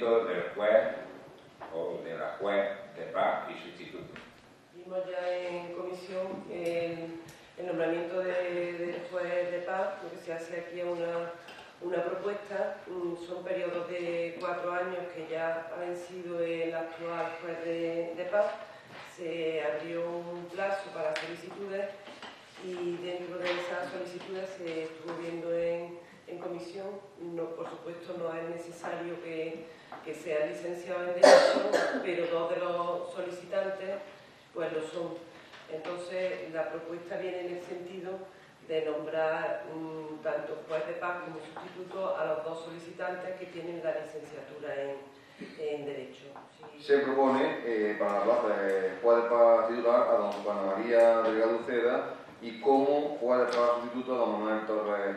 del juez o de la juez de paz y sustituto. Vimos ya en comisión el, nombramiento de- del juez de paz, lo que se hace aquí es una, una propuesta, mm, son periodos de cuatro años que ya ha vencido el actual juez de, paz, se abrió un plazo para solicitudes y dentro de esas solicitudes se estuvo viendo en, en comisión, por supuesto no es necesario que, que sea licenciado en Derecho, pero dos de los solicitantes pues lo son. Entonces, la propuesta viene en el sentido de nombrar mm, tanto juez de paz como sustituto a los dos solicitantes que tienen la licenciatura en, en Derecho. Se propone eh, para la plaza de juez de paz titular a don Juan María Delgado Uceda y como juez de paz sustituto a don Manuel Torres.